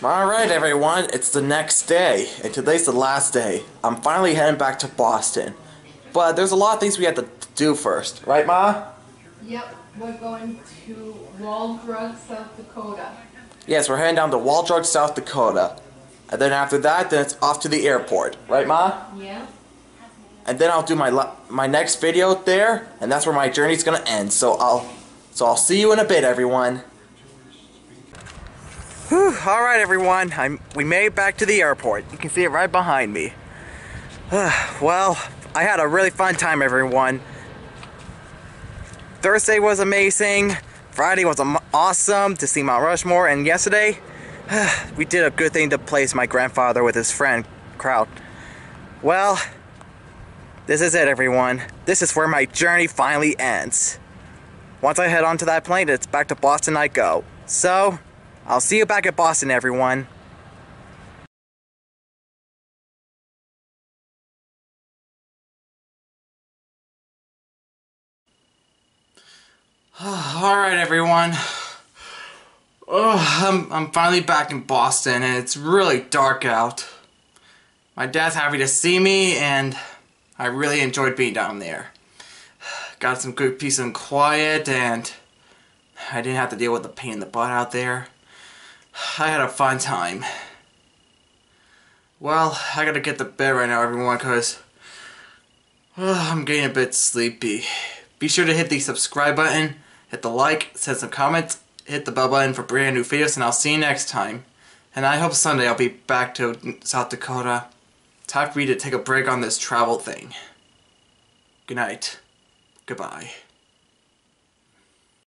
Alright everyone, it's the next day, and today's the last day. I'm finally heading back to Boston. But there's a lot of things we have to do first, right Ma? Yep, we're going to Wall Drug, South Dakota. Yes, we're heading down to Wall Drug, South Dakota. And then after that, then it's off to the airport, right Ma? Yeah? And then I'll do my my next video there, and that's where my journey's gonna end. So I'll so I'll see you in a bit, everyone. Whew, all right, everyone. I'm, we made it back to the airport. You can see it right behind me. Ah, well, I had a really fun time, everyone. Thursday was amazing. Friday was awesome to see Mount Rushmore, and yesterday ah, we did a good thing to place my grandfather with his friend crowd. Well, this is it, everyone. This is where my journey finally ends. Once I head onto that plane, it's back to Boston I go. So, I'll see you back at Boston, everyone. Alright, everyone. Oh, I'm, I'm finally back in Boston, and it's really dark out. My dad's happy to see me, and I really enjoyed being down there. Got some good peace and quiet, and I didn't have to deal with the pain in the butt out there. I had a fun time. Well, I gotta get to bed right now, everyone, because I'm getting a bit sleepy. Be sure to hit the subscribe button, hit the like, send some comments, hit the bell button for brand new videos, and I'll see you next time. And I hope Sunday I'll be back to South Dakota. Time for me to take a break on this travel thing. Good night. Goodbye.